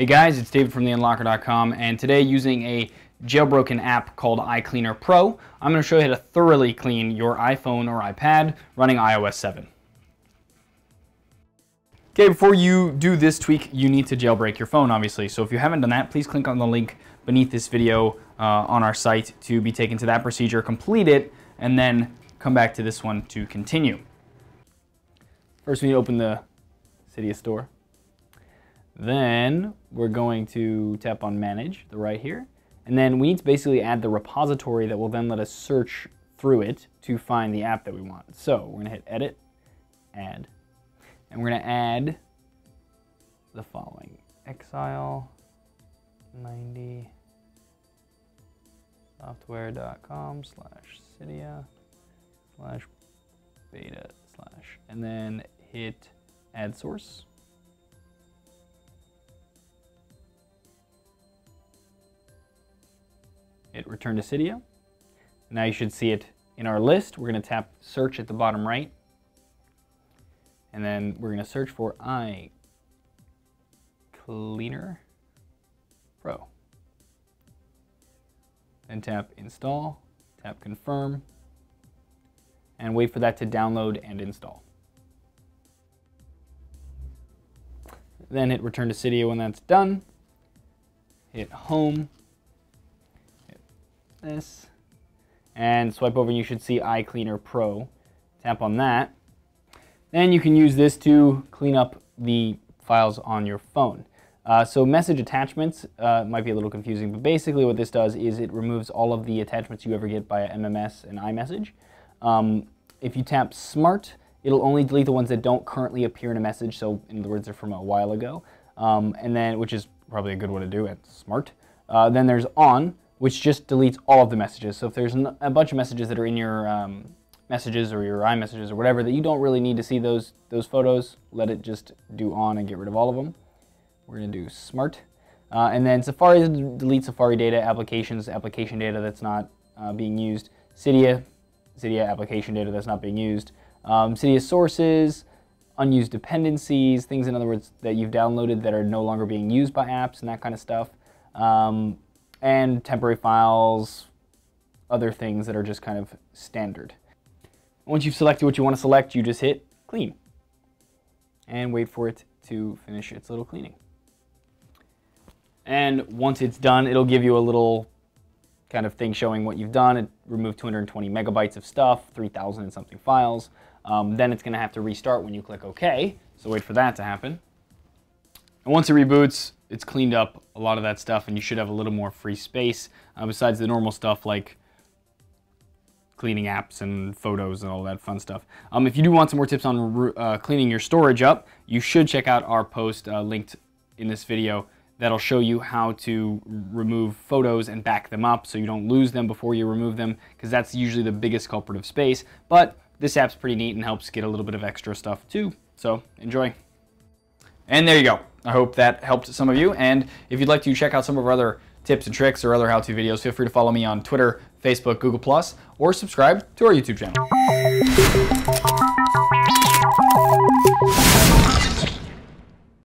Hey guys, it's David from TheUnlockr.com and today using a jailbroken app called iCleaner Pro, I'm going to show you how to thoroughly clean your iPhone or iPad running iOS 7. Okay, before you do this tweak, you need to jailbreak your phone, obviously. So if you haven't done that, please click on the link beneath this video uh, on our site to be taken to that procedure, complete it, and then come back to this one to continue. First, we need to open the Cydia store. Then we're going to tap on Manage, the right here. And then we need to basically add the repository that will then let us search through it to find the app that we want. So we're going to hit Edit, Add, and we're going to add the following. Exile 90 software.com slash Cydia slash beta slash and then hit add source. Hit return to Cydia. Now you should see it in our list. We're going to tap search at the bottom right. And then we're going to search for iCleaner Pro. Then tap install, tap confirm, and wait for that to download and install. Then hit return to Cydia when that's done. Hit home, this, and swipe over and you should see iCleaner Pro. Tap on that. Then you can use this to clean up the files on your phone. Uh, so message attachments uh, might be a little confusing, but basically what this does is it removes all of the attachments you ever get by MMS and iMessage. Um, if you tap Smart, it'll only delete the ones that don't currently appear in a message, so in other words, they're from a while ago, um, and then which is probably a good way to do it, Smart. Uh, then there's On, which just deletes all of the messages. So if there's a bunch of messages that are in your um, messages or your iMessages or whatever that you don't really need to see those, those photos, let it just do On and get rid of all of them. We're going to do smart. Uh, and then Safari delete Safari data, applications, application data that's not uh, being used. Cydia, Cydia application data that's not being used. Um, Cydia sources, unused dependencies, things in other words that you've downloaded that are no longer being used by apps and that kind of stuff. Um, and temporary files, other things that are just kind of standard. Once you've selected what you want to select, you just hit clean and wait for it to finish its little cleaning. And once it's done, it'll give you a little kind of thing showing what you've done. It removed 220 megabytes of stuff, 3,000 and something files. Um, then it's going to have to restart when you click OK, so wait for that to happen. And once it reboots, it's cleaned up a lot of that stuff and you should have a little more free space uh, besides the normal stuff like cleaning apps and photos and all that fun stuff. Um, if you do want some more tips on uh, cleaning your storage up, you should check out our post uh, linked in this video that'll show you how to remove photos and back them up so you don't lose them before you remove them because that's usually the biggest culprit of space. But this app's pretty neat and helps get a little bit of extra stuff too. So enjoy. And there you go. I hope that helped some of you. And if you'd like to check out some of our other tips and tricks or other how-to videos, feel free to follow me on Twitter, Facebook, Google+, or subscribe to our YouTube channel.